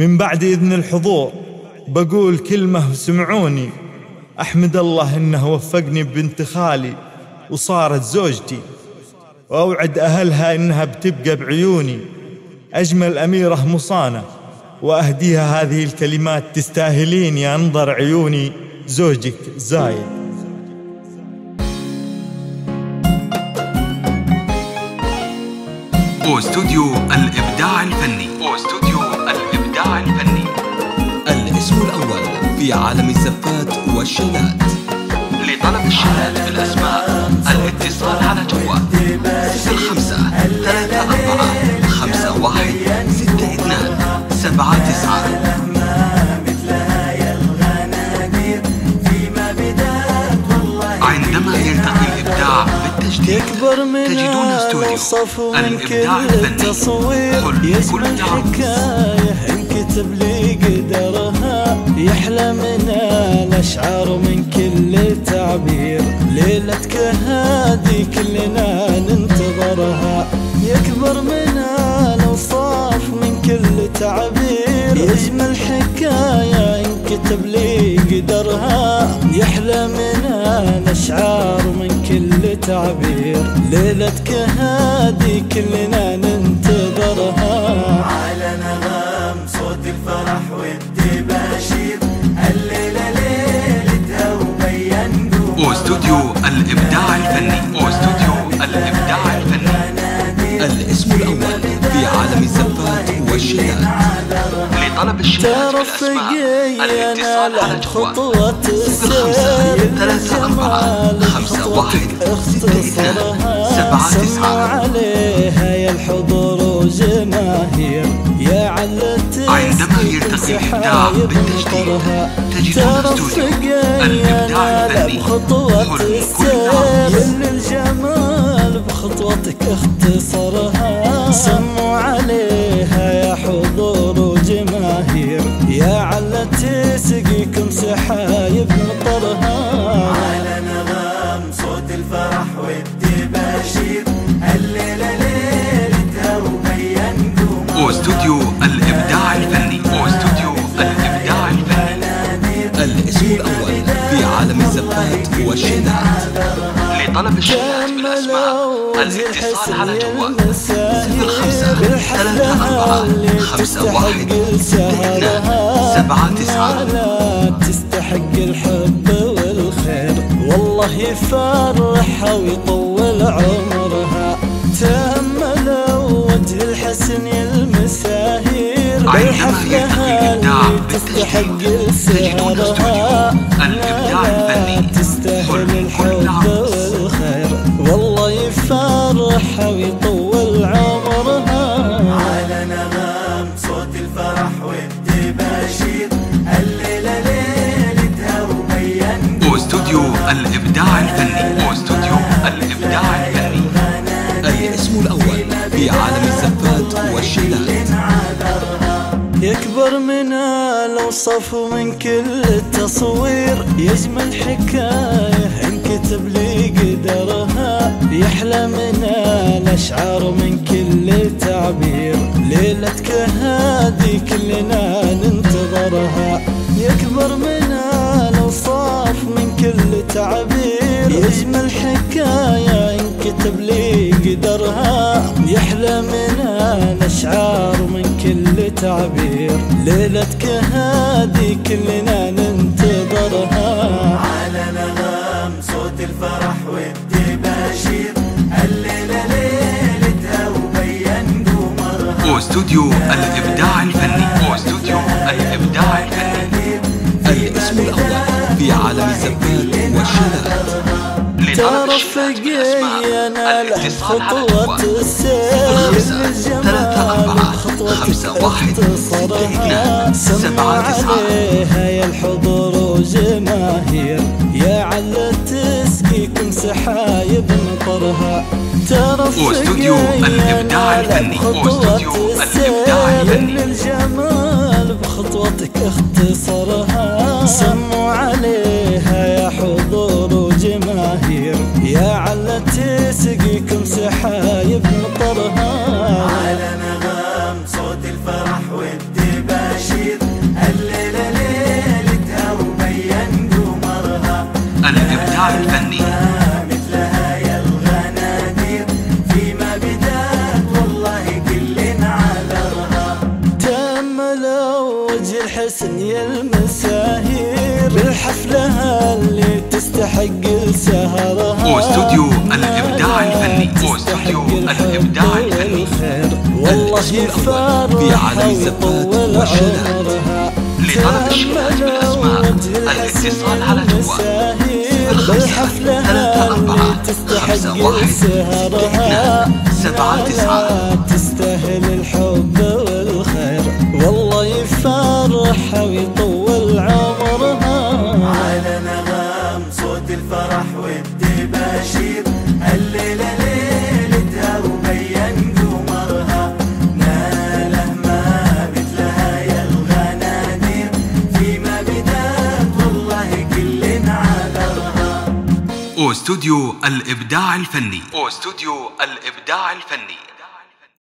من بعد إذن الحضور بقول كلمة سمعوني. أحمد الله إنه وفقني ببنت خالي وصارت زوجتي. وأوعد أهلها إنها بتبقى بعيوني. أجمل أميرة مصانة. وأهديها هذه الكلمات تستاهلين يا أنظر عيوني زوجك زايد. استوديو الإبداع الفني. في عالم الزفات والشيلات لطلب الشهادات بالأسماء الاتصال على جوال صفر خمسة ثلاثة أربعة خمسة واحد ستة اثنان سبعة تسعة. عندما يلتقي الإبداع بالتجديد يكبر من تجدون استوديو الإبداع كل الفني. يشمل كل انكتب لي يحلى من الأشعار من كل تعبير ليلتك هذه كلنا ننتظرها. يكبر من الأوصاف من كل تعبير. يجمل حكاية انكتب لي قدرها. يحلى من الأشعار من كل تعبير. ليلتك هذه كلنا ننتظرها. على نغم صوت الفرح والتباشير استوديو الإبداع الفني. استوديو الإبداع الفني. الاسم الأول في عالم الزفات والشيلات لطلب الشهادات تعرف بالأسماء الاتصال على خطوة السير ثلاثة أربعة خمسة واحد ستة اثنان سبعة تسعة. يلتقي الإبداع بالتجديد تجدون استوديو الإبداع الفني. كل السير. يل الجمال بخطوتك اختصرها سموا عليها يا حضور وجماهير يا علت تسقيكم سحايب والشيلات لطلب الشهادات بالأسماء الاتصال على جوال صفر خمسة ثلاثة أربعة خمسة واحد. سبعة تسعة. تستحق الحب والخير. والله يفرحها ويطول عمرها. تأملوا وجه الحسن المساهير. الإبداع اللي تستحق سهرها الإبداع الفني. كل الحب والخير. والله يفرحها ويطول عمرها. على نغم صوت الفرح والتباشير الليلة ليلتها وبين قوم استوديو الإبداع الفني. استوديو الإبداع الفني. الاسم الأول في عالم الزفات والشيلات يكبر من الوصف ومن كل التصوير يجمل حكاية انكتب لي قدرها. يحلى من الأشعار من كل تعبير ليلتك هذه كلنا ننتظرها. يكبر من الأوصاف من كل تعبير يجمل حكاية انكتب لي قدرها. يحلى من الأشعار من كل تعبير ليلتك هذه كلنا ننتظرها. على نغم صوت الفرح والتباشير الليلة ليلتها وبين قمرها استوديو الإبداع الفني. استوديو الإبداع الفني. الاسم الأول في عالم الشهادات بالأسماء أنا الاتصال على خطوة السير واحد سبعة تسعة عليها يا الحضور وجماهير يا على تسقيكم سحايب مطرها تعرف واستوديو الإبداع الفني. واستوديو الإبداع الفني. الجمال بخطوتك اختصرها سموا عليها يا حضور حسن يا المساهير بالحفلة اللي تستحق السهرها واستوديو الإبداع الفني. واستوديو الإبداع الفني. والله يفرح ويطول. عمرها. لطلب الشهادات بالأسماء الاتصال على جوال بالحفلة اللي تستحق سهرها سبعة تسعة. تستاهل الحب يفرحها ويطول عمرها. على نغم صوت الفرح والتباشير الليلة ليلتها وبين قمرها ناله ما مثلها يا الغنادير فيما بدات والله كل عبرها. واستوديو الإبداع الفني. واستوديو الإبداع الفني.